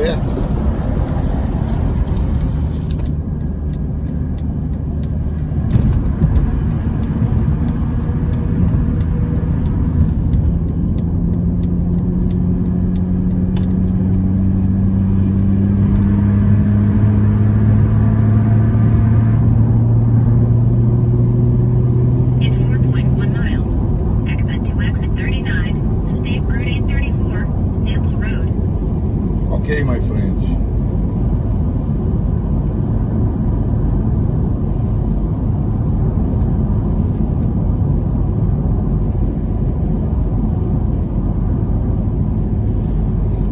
foto sensor ali coberto. In 4.1 miles, exit to exit 39, State Route 834, Sample Road. Ok, my friend.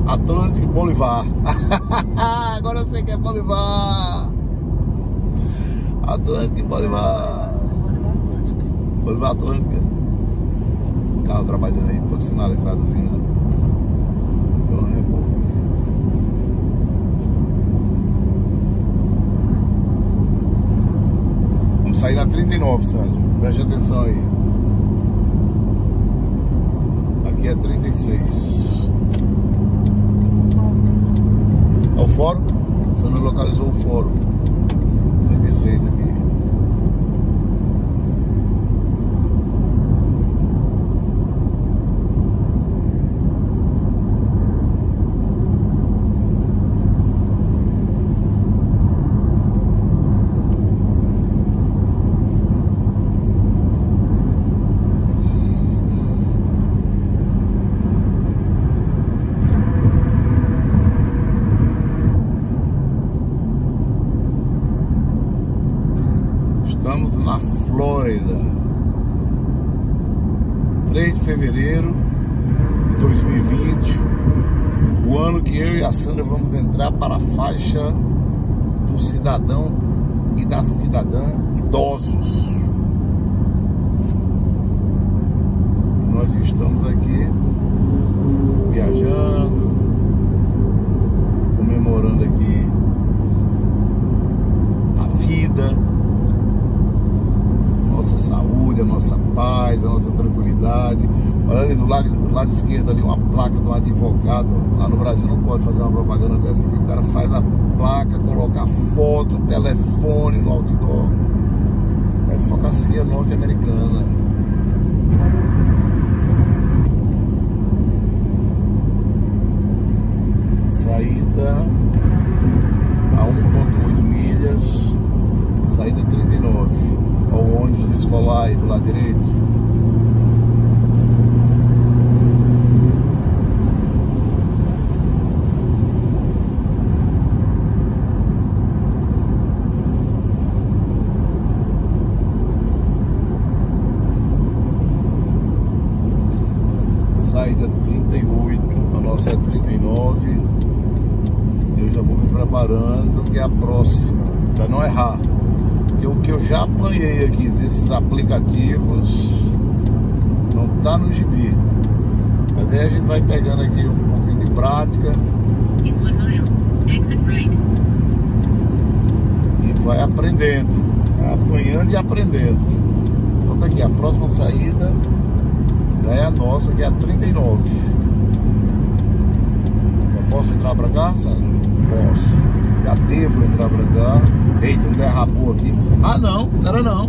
Atlântico Bolivar. Agora eu sei que é Bolivar. Atlântico Bolivar. Bolivar Atlântico. Carro trabalhando aí, todo sinalizadozinho. República. Vamos sair na 39, Sandro. Preste atenção aí. Aqui é 36. É fórum? Você não localizou o fórum. 36 aqui. Estamos na Flórida. 3 de fevereiro de 2020. O ano que eu e a Sandra vamos entrar para a faixa do cidadão e da cidadã idosos. E nós estamos aqui viajando, comemorando aqui a vida, nossa saúde, a nossa paz, a nossa tranquilidade. Olha ali do lado, do lado esquerdo ali uma placa de um advogado. Lá no Brasil não pode fazer uma propaganda dessa aqui. O cara faz a placa, coloca foto, telefone no outdoor. É advocacia norte-americana. Saída a 1.8 milhas, saída 39. O ônibus escolar aí do lado direito. Saída 38, a nossa é 39. Eu já vou me preparando, que é a próxima, para não errar. Porque o que eu já apanhei aqui desses aplicativos não tá no gibi. Mas aí a gente vai pegando aqui um pouquinho de prática In 1 mile, exit right. e vai aprendendo. Apanhando e aprendendo. Então tá aqui, a próxima saída já é a nossa, que é a 39. Já posso entrar pra cá, Sandro? Posso. Já devo entrar pra cá. Eita, um derrapou aqui. Ah não, não era não.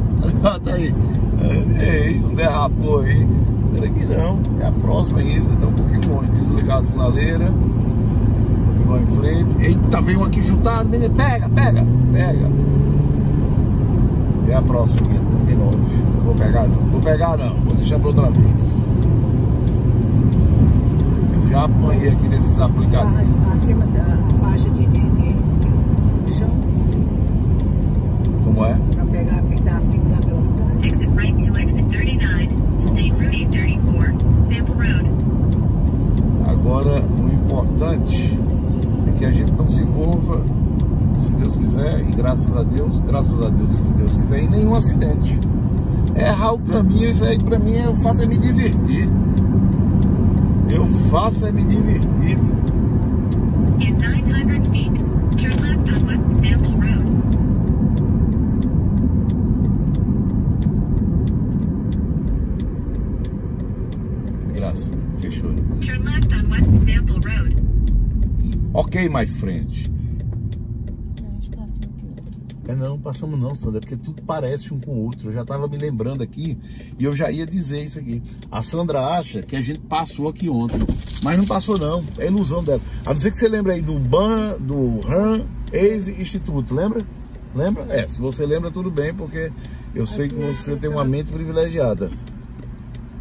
tá aí. Ei, um derrapou aí. Não era aqui não. É a próxima ainda, tá um pouquinho longe. Desligar a sinaleira. Continuar em frente. Eita, veio um aqui chutado, menino. Pega, pega, pega. É a próxima aqui, 39. Não vou pegar não. Vou pegar não. Vou deixar pra outra vez. Eu já apanhei aqui nesses aplicativos. Tá acima da faixa de Como é? para pegar quem tá acima da velocidade. Exit right to exit 39, State Route 834, Sample Road. Agora, o importante é que a gente não se envolva, se Deus quiser, e graças a Deus, graças a Deus, e se Deus quiser, em nenhum acidente. Errar o caminho, isso aí pra mim eu faço é me divertir. Eu faço é me divertir, meu. In 900 feet, turn left on West Sample Road. Graça, fechou. Turn left on West Sample Road. Ok, my friend. É, não, passamos não, Sandra, porque tudo parece um com o outro. Eu já tava me lembrando aqui e eu já ia dizer isso aqui. A Sandra acha que a gente passou aqui ontem, mas não passou não. É ilusão dela. A não ser que você lembre aí do BAN, do RAM, Ex Instituto, lembra? Lembra? É, se você lembra, tudo bem, porque eu sei que você tem uma mente privilegiada.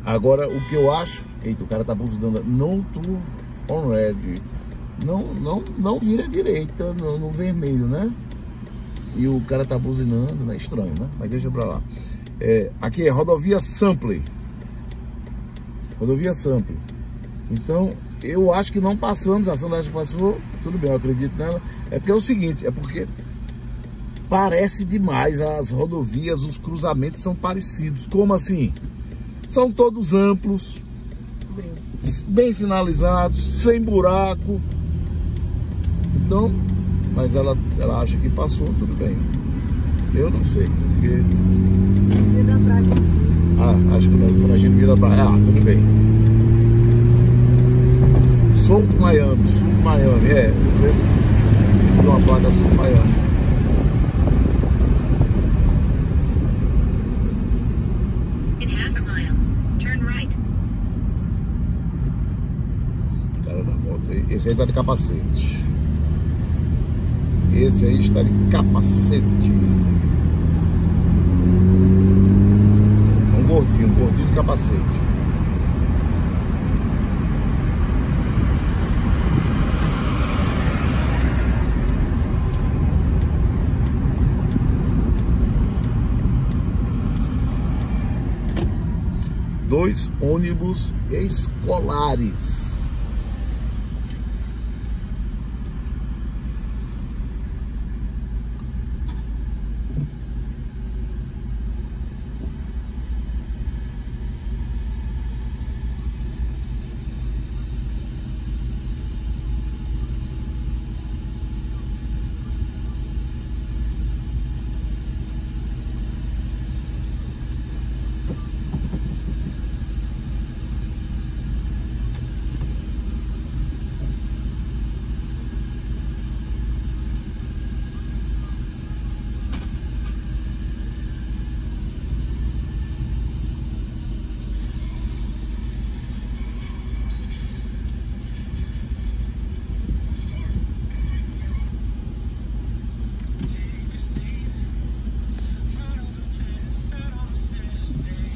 Agora, o que eu acho... Eita, o cara tá buzinando. No tour on red. Não, não, não vira à direita no, no vermelho, né? E o cara tá buzinando, né? Estranho, né? Mas deixa pra lá. É, aqui é rodovia Sample. Rodovia Sample. Então, eu acho que não passamos, a que passou, tudo bem, eu acredito nela. É porque é o seguinte, é porque parece demais as rodovias, os cruzamentos são parecidos. Como assim? São todos amplos, bem sinalizados, sem buraco. Então, mas ela, ela acha que passou, tudo bem. Eu não sei, porque. Vira assim. Ah, acho que não, quando a gente vira pra. Ah, tudo bem. Sul Miami, Sul Miami, é. eu uma placa Sul Miami. Esse aí tá de capacete. Esse aí está de capacete. Um gordinho, um gordinho de capacete. Dois ônibus escolares.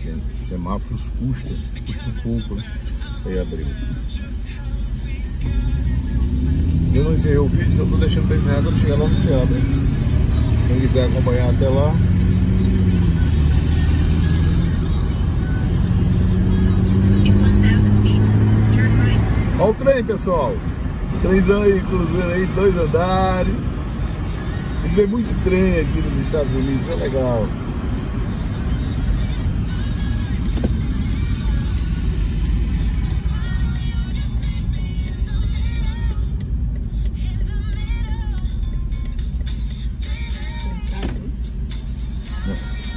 Sem- Semáforos custa um pouco, né? Aí abriu. Eu não encerrei o vídeo, que eu tô deixando pra encerrar quando chegar lá no Seabra. Quem quiser acompanhar até lá, In 1,000 feet, turn right. Olha o trem, pessoal. Trenzão aí, cruzeiro aí, dois andares. Gente vê muito trem aqui nos Estados Unidos, é legal.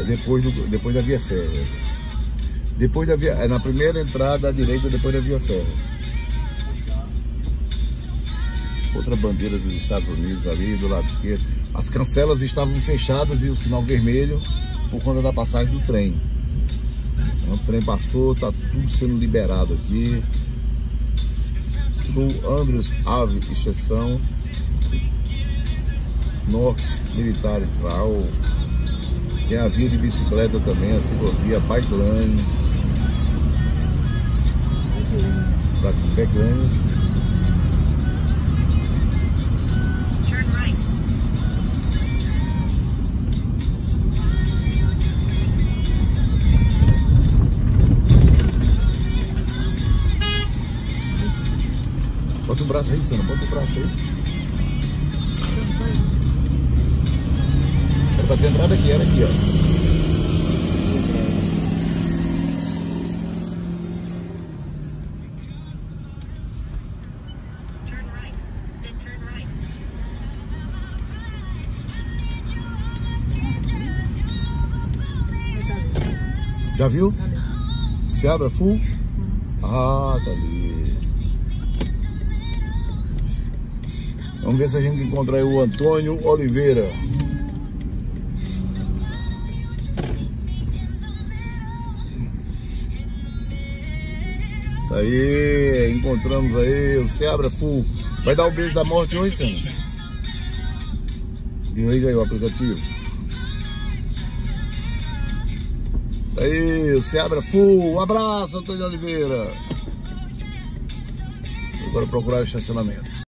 Depois, do, depois da via férrea. Depois da via, é na primeira entrada à direita, depois da via férrea. Outra bandeira dos Estados Unidos ali do lado esquerdo. As cancelas estavam fechadas e o sinal vermelho por conta da passagem do trem. Então, o trem passou, tá tudo sendo liberado aqui. Sul Andrews Ave Estação. Norte Militar Trail. Tem a via de bicicleta também, a ciclovia Bike Lane. Pra Bike Lane. Turn right. Bota o braço aí, Sandra, bota o braço aí. Era pra ter entrado aqui, era aqui, ó. Já viu? Se abre full? Ah, tá ali. Vamos ver se a gente encontra aí o Antônio Oliveira. Aí, encontramos aí o Seabra Full. Vai dar o beijo da morte hoje, Sam? Desliga aí o aplicativo. Isso aí, o Seabra Full. Um abraço, Antônio Oliveira. Agora procurar o estacionamento.